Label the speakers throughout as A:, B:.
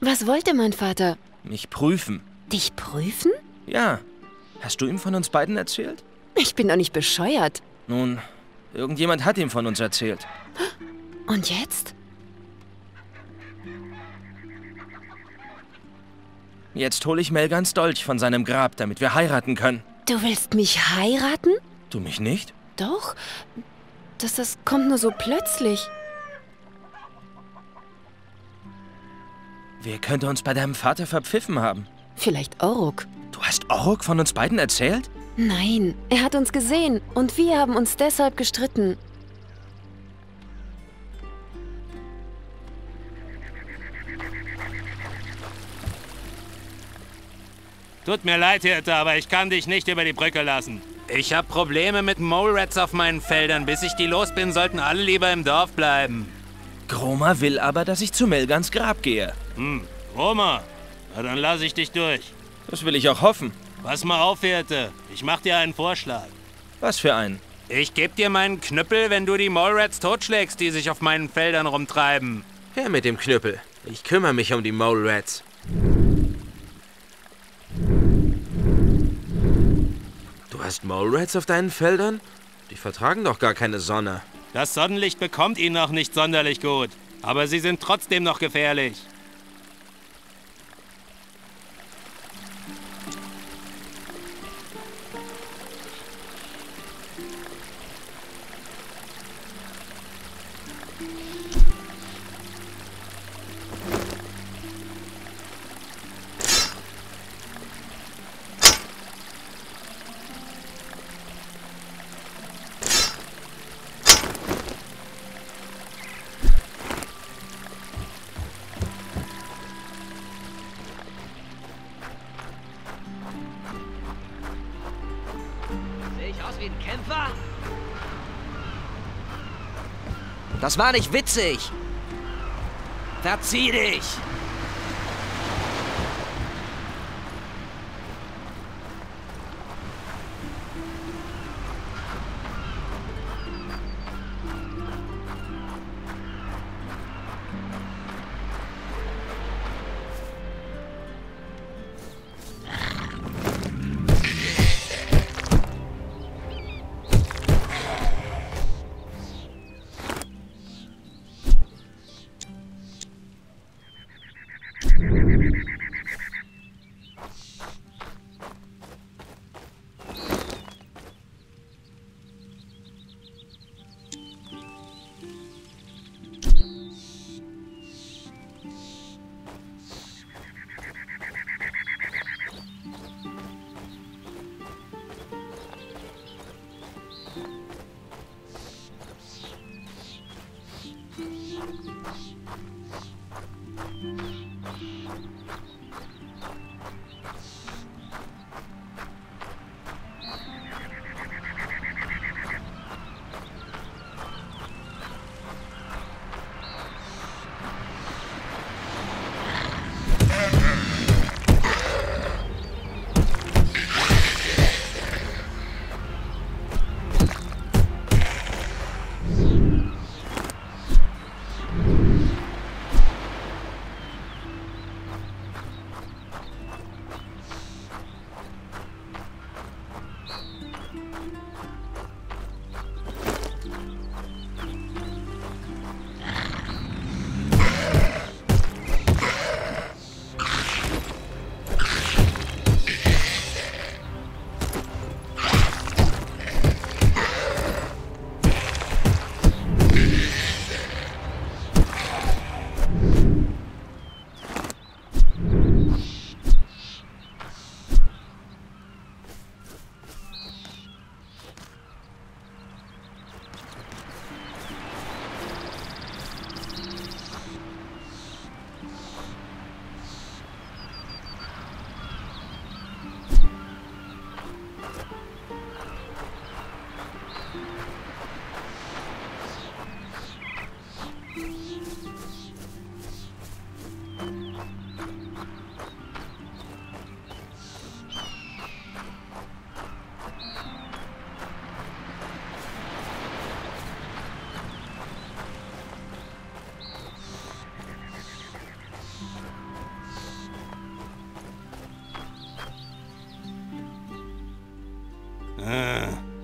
A: Was wollte mein Vater?
B: Mich prüfen.
A: Dich prüfen?
B: Ja. Hast du ihm von uns beiden erzählt?
A: Ich bin doch nicht bescheuert.
B: Nun, irgendjemand hat ihm von uns erzählt.
A: Und jetzt?
B: Jetzt hole ich Melgans Dolch von seinem Grab, damit wir heiraten können.
A: Du willst mich heiraten?
B: Du mich nicht?
A: Doch. Das, das kommt nur so plötzlich.
B: Wer könnte uns bei deinem Vater verpfiffen haben?
A: Vielleicht Oruk.
B: Du hast Oruk von uns beiden erzählt?
A: Nein, er hat uns gesehen und wir haben uns deshalb gestritten.
C: Tut mir leid, Hirte, aber ich kann dich nicht über die Brücke lassen. Ich habe Probleme mit Mole Rats auf meinen Feldern. Bis ich die los bin, sollten alle lieber im Dorf bleiben.
B: Groma will aber, dass ich zu Melgans Grab gehe.
C: Hm, Roma. Na, dann lasse ich dich durch.
B: Das will ich auch hoffen.
C: Pass mal auf, Hirte. Ich mach dir einen Vorschlag.
B: Was für einen?
C: Ich geb dir meinen Knüppel, wenn du die Mole Rats totschlägst, die sich auf meinen Feldern rumtreiben.
D: Her mit dem Knüppel. Ich kümmere mich um die Mole hast Mole Rats auf deinen Feldern? Die vertragen doch gar keine Sonne.
C: Das Sonnenlicht bekommt ihn noch nicht sonderlich gut. Aber sie sind trotzdem noch gefährlich.
E: Das war nicht witzig. Verzieh dich. Thank you.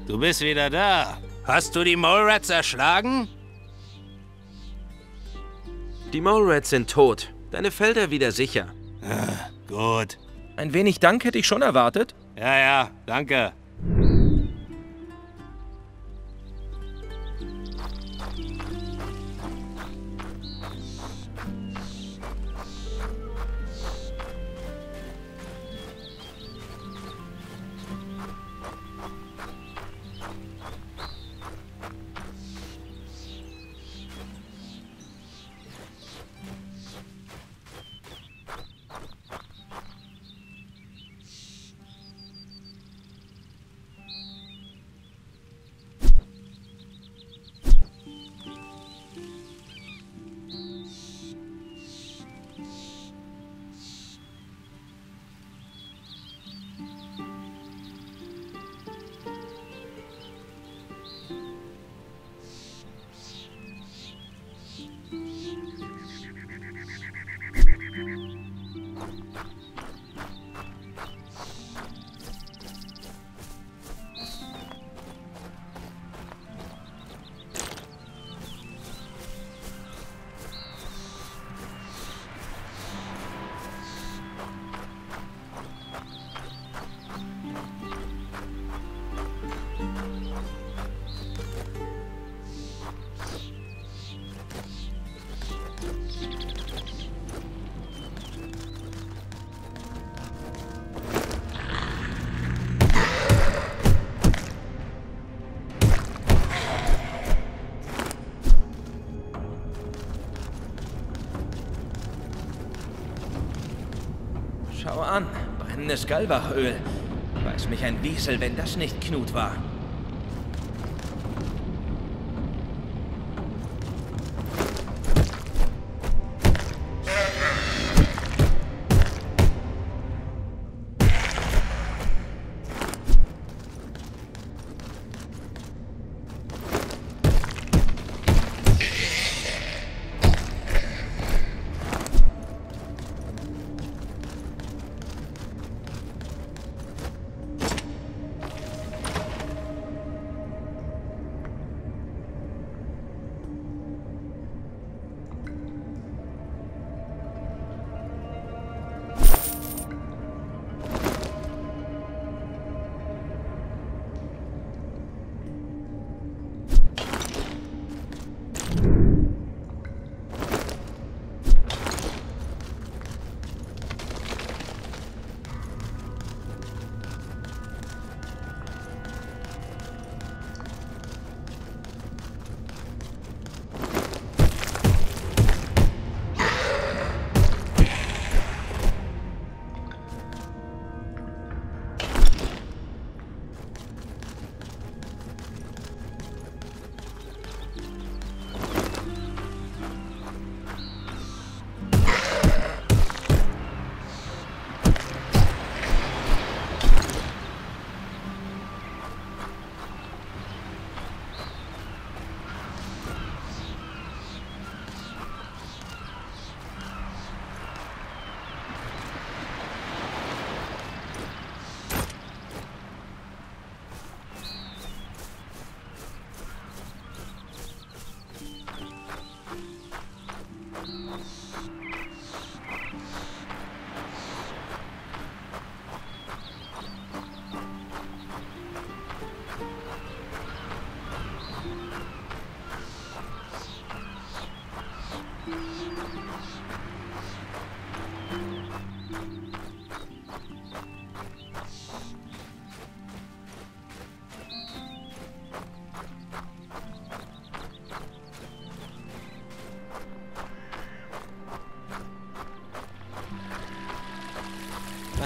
C: Du bist wieder da. Hast du die Mole Rats erschlagen?
D: Die Mole Rats sind tot. Deine Felder wieder sicher.
C: Gut.
B: Ein wenig Dank hätte ich schon erwartet.
C: Ja, ja, danke.
B: Brennendes Galbachöl. Weiß mich ein Wiesel, wenn das nicht Knut war.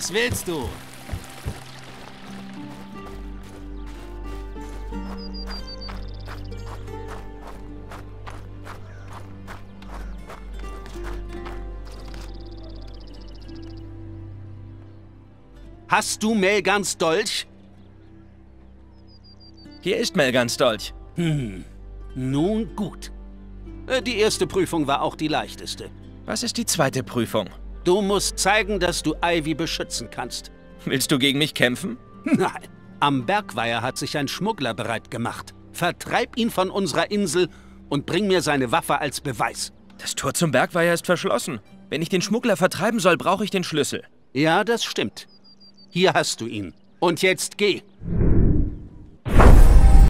B: Was willst du?
F: Hast du Melgans Dolch?
B: Hier ist Melgans Dolch.
F: Nun gut. Äh, Die erste Prüfung war auch die leichteste.
B: Was ist die zweite Prüfung?
F: Du musst zeigen, dass du Ivy beschützen kannst.
B: Willst du gegen mich kämpfen?
F: Nein, Am Bergweiher hat sich ein Schmuggler bereit gemacht. Vertreib ihn von unserer Insel und bring mir seine Waffe als Beweis.
B: Das Tor zum Bergweiher ist verschlossen. Wenn ich den Schmuggler vertreiben soll, brauche ich den Schlüssel.
F: Ja, das stimmt. Hier hast du ihn. Und jetzt geh.